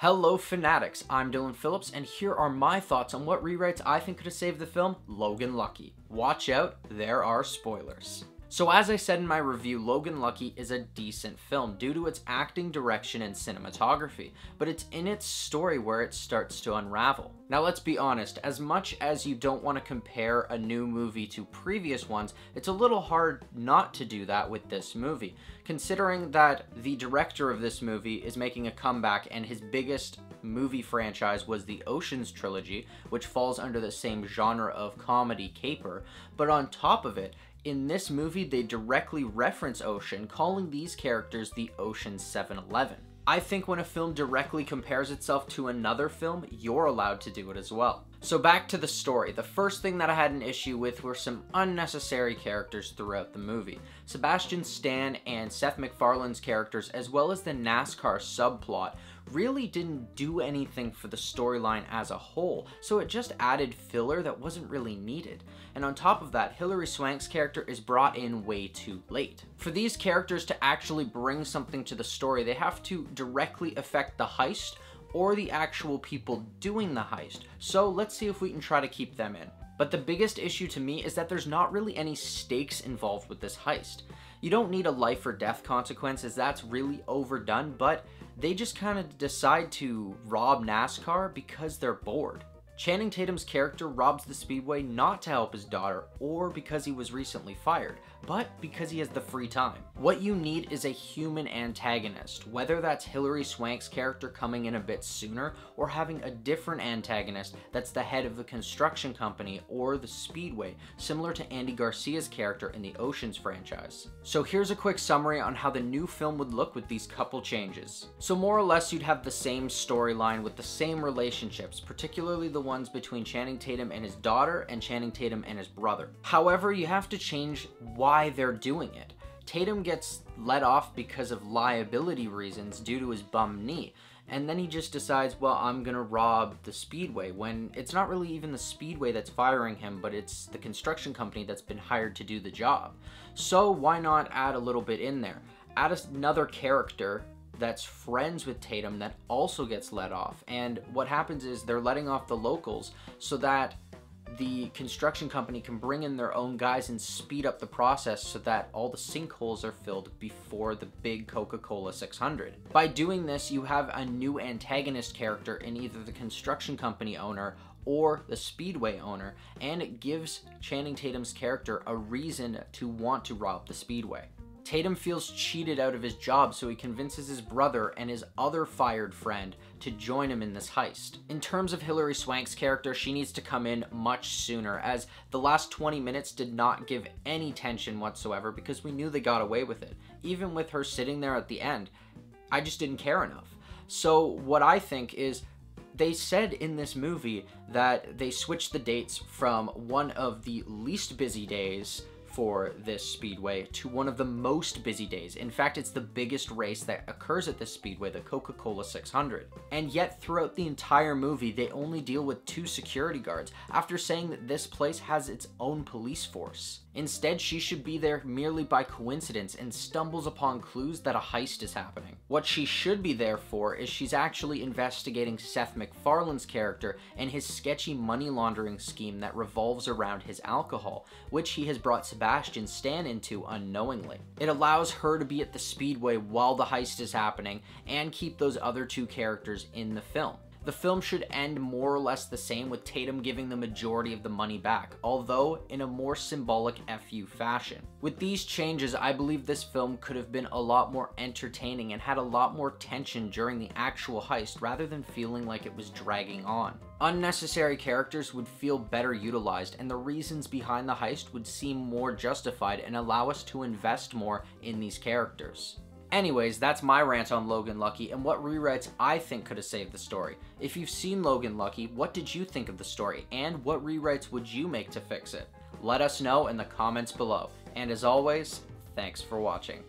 Hello fanatics, I'm Dylan Phillips and here are my thoughts on what rewrites I think could have saved the film Logan Lucky. Watch out, there are spoilers. So as I said in my review, Logan Lucky is a decent film due to its acting, direction, and cinematography, but it's in its story where it starts to unravel. Now let's be honest, as much as you don't want to compare a new movie to previous ones, it's a little hard not to do that with this movie, considering that the director of this movie is making a comeback and his biggest movie franchise was the Oceans trilogy, which falls under the same genre of comedy caper, but on top of it, in this movie, they directly reference Ocean, calling these characters the Ocean 7-Eleven. I think when a film directly compares itself to another film, you're allowed to do it as well. So back to the story. The first thing that I had an issue with were some unnecessary characters throughout the movie. Sebastian Stan and Seth MacFarlane's characters, as well as the NASCAR subplot, really didn't do anything for the storyline as a whole, so it just added filler that wasn't really needed. And on top of that, Hilary Swank's character is brought in way too late. For these characters to actually bring something to the story, they have to directly affect the heist or the actual people doing the heist. So let's see if we can try to keep them in. But the biggest issue to me is that there's not really any stakes involved with this heist. You don't need a life or death consequence as that's really overdone, but they just kind of decide to rob NASCAR because they're bored. Channing Tatum's character robs the Speedway not to help his daughter or because he was recently fired, but because he has the free time. What you need is a human antagonist, whether that's Hilary Swank's character coming in a bit sooner or having a different antagonist that's the head of the construction company or the Speedway, similar to Andy Garcia's character in the Oceans franchise. So here's a quick summary on how the new film would look with these couple changes. So more or less you'd have the same storyline with the same relationships, particularly the ones between Channing Tatum and his daughter and Channing Tatum and his brother. However, you have to change why they're doing it. Tatum gets let off because of liability reasons due to his bum knee. And then he just decides, well, I'm gonna rob the Speedway, when it's not really even the Speedway that's firing him, but it's the construction company that's been hired to do the job. So why not add a little bit in there? Add another character that's friends with Tatum that also gets let off. And what happens is they're letting off the locals so that the construction company can bring in their own guys and speed up the process so that all the sinkholes are filled before the big Coca-Cola 600. By doing this, you have a new antagonist character in either the construction company owner or the speedway owner, and it gives Channing Tatum's character a reason to want to rob the speedway. Tatum feels cheated out of his job, so he convinces his brother and his other fired friend to join him in this heist. In terms of Hilary Swank's character, she needs to come in much sooner, as the last 20 minutes did not give any tension whatsoever because we knew they got away with it. Even with her sitting there at the end, I just didn't care enough. So what I think is they said in this movie that they switched the dates from one of the least busy days for this speedway to one of the most busy days. In fact, it's the biggest race that occurs at this speedway, the Coca-Cola 600. And yet throughout the entire movie, they only deal with two security guards after saying that this place has its own police force. Instead, she should be there merely by coincidence and stumbles upon clues that a heist is happening. What she should be there for is she's actually investigating Seth MacFarlane's character and his sketchy money laundering scheme that revolves around his alcohol, which he has brought Sebastian Stan into unknowingly. It allows her to be at the speedway while the heist is happening and keep those other two characters in the film. The film should end more or less the same with Tatum giving the majority of the money back, although in a more symbolic FU fashion. With these changes, I believe this film could have been a lot more entertaining and had a lot more tension during the actual heist rather than feeling like it was dragging on. Unnecessary characters would feel better utilized and the reasons behind the heist would seem more justified and allow us to invest more in these characters. Anyways, that's my rant on Logan Lucky and what rewrites I think could have saved the story. If you've seen Logan Lucky, what did you think of the story and what rewrites would you make to fix it? Let us know in the comments below. And as always, thanks for watching.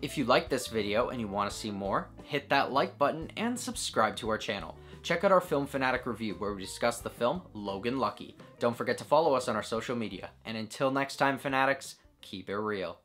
If you like this video and you want to see more, hit that like button and subscribe to our channel. Check out our Film Fanatic review where we discuss the film Logan Lucky. Don't forget to follow us on our social media. And until next time, Fanatics, keep it real.